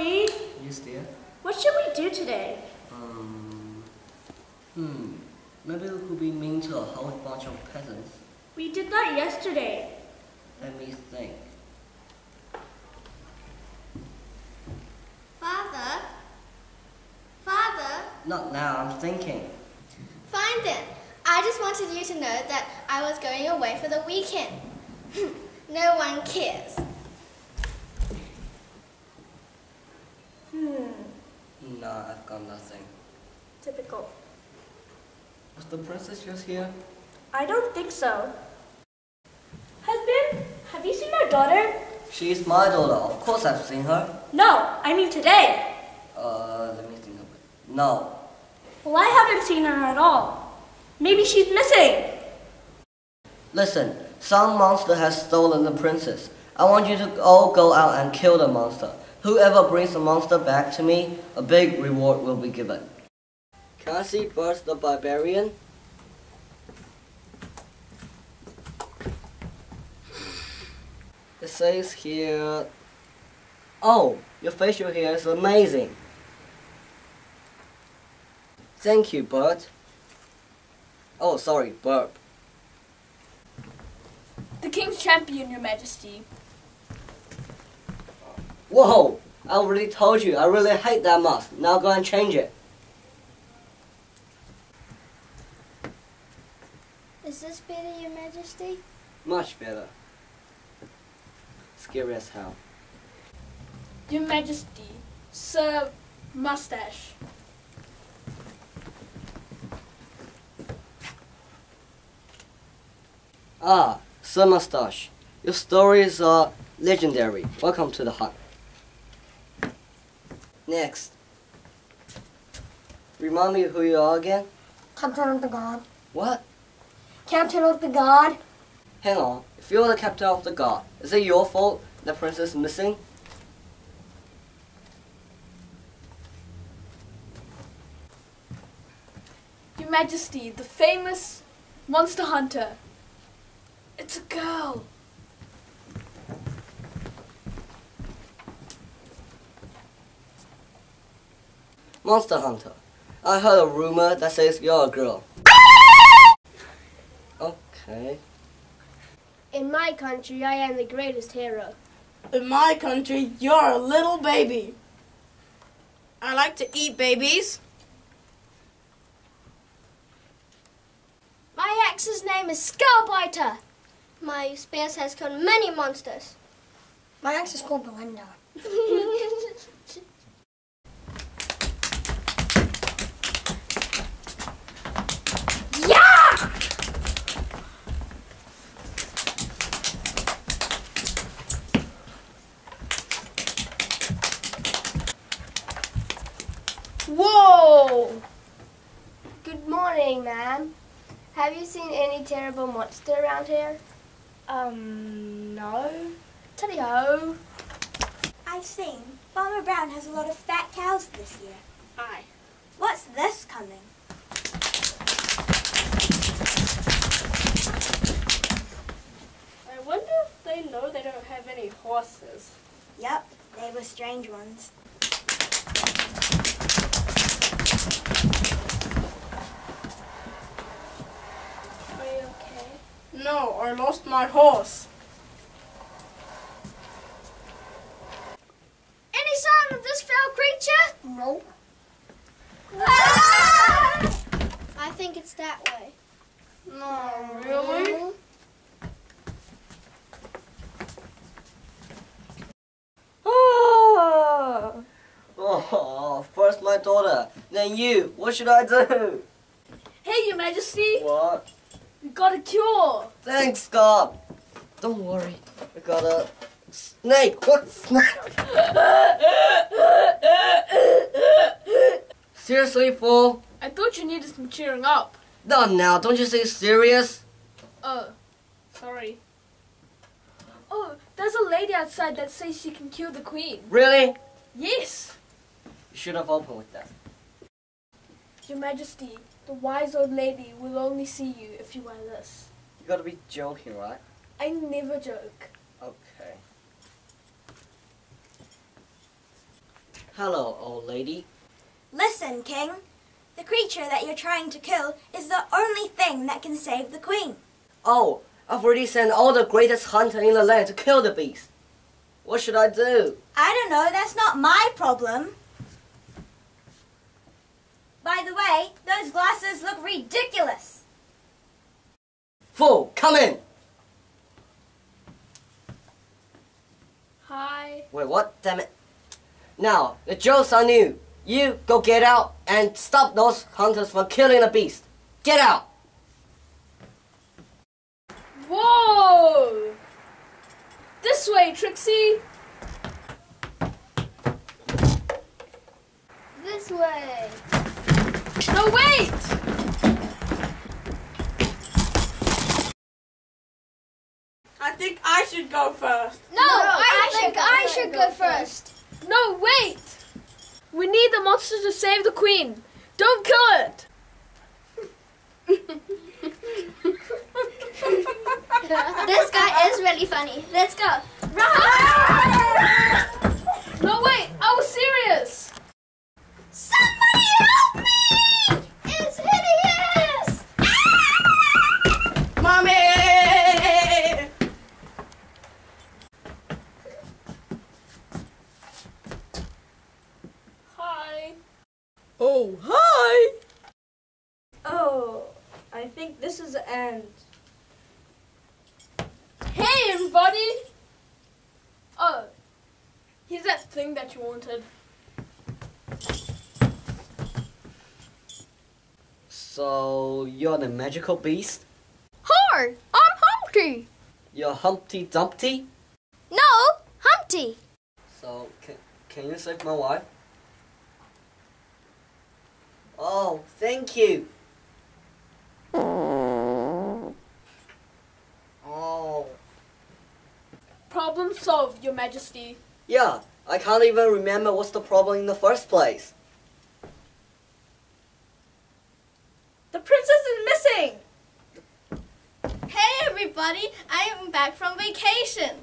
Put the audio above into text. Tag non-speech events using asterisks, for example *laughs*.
Fluffy. Yes, dear. What should we do today? Um. Hmm. Maybe we could be mean to a whole bunch of peasants. We did that yesterday. Let me think. Father? Father? Not now. I'm thinking. Fine then. I just wanted you to know that I was going away for the weekend. *laughs* no one cares. Hmm. Nah, I've got nothing. Typical. Was the princess just here? I don't think so. Husband, have you seen our daughter? She's my daughter. Of course I've seen her. No, I mean today. Uh, let me think of it. No. Well, I haven't seen her at all. Maybe she's missing. Listen, some monster has stolen the princess. I want you to all go out and kill the monster. Whoever brings the monster back to me, a big reward will be given. Can I see Bert the Barbarian? It says here... Oh, your facial hair is amazing. Thank you, Bert. Oh, sorry, burp. The King's Champion, Your Majesty. Whoa! I already told you, I really hate that mask. Now go and change it. Is this better, Your Majesty? Much better. Scary as hell. Your Majesty, Sir Mustache. Ah, Sir Mustache. Your stories are legendary. Welcome to the hut. Next. Remind me who you are again? Captain of the Guard. What? Captain of the Guard. Hang on. If you're the captain of the guard, is it your fault the princess is missing? Your Majesty, the famous monster hunter. It's a girl. Monster Hunter. I heard a rumor that says you're a girl. Okay. In my country, I am the greatest hero. In my country, you're a little baby. I like to eat babies. My axe's name is Skullbiter. My spears has killed many monsters. My axe is called Belinda. *laughs* Whoa! Good morning, ma'am. Have you seen any terrible monster around here? Um, no. Teddy ho. I've seen. Farmer Brown has a lot of fat cows this year. Aye. What's this coming? I wonder if they know they don't have any horses. Yep, they were strange ones. Are you okay? No, I lost my horse. Any sign of this foul creature? No. I think it's that way. No, really? Oh! Oh, first my daughter, then you. What should I do? Hey, Your Majesty! What? We got a cure! Thanks, God. Don't worry. I got a snake. What snake? *laughs* Seriously, fool? I thought you needed some cheering up. Not now. Don't you say serious? Oh, sorry. Oh, there's a lady outside that says she can cure the queen. Really? Yes! You should have opened with that. Your Majesty, the wise old lady will only see you if you wear this. You gotta be joking, right? I never joke. Okay. Hello, old lady. Listen, King. The creature that you're trying to kill is the only thing that can save the queen. Oh, I've already sent all the greatest hunter in the land to kill the beast. What should I do? I don't know, that's not my problem. By the way, those glasses look ridiculous. Fool, come in! Hi. Wait, what? Damn it. Now, the joke's on you. You go get out and stop those hunters from killing the beast. Get out! Whoa! This way, Trixie. This way. No, wait! I think I should go first. No, I, think I should go first. No, wait! We need the monster to save the queen. Don't kill it. *laughs* This guy is really funny. Let's go. No, Oh, hi! Oh, I think this is the end. Hey, everybody! Oh, here's that thing that you wanted. So, you're the magical beast? Hi, I'm Humpty. You're Humpty Dumpty? No, Humpty. So, can, can you save my wife? Oh, thank you. Oh, Problem solved, Your Majesty. yeah, I can't even remember what's the problem in the first place. The princess is missing! Hey everybody, I am back from vacation.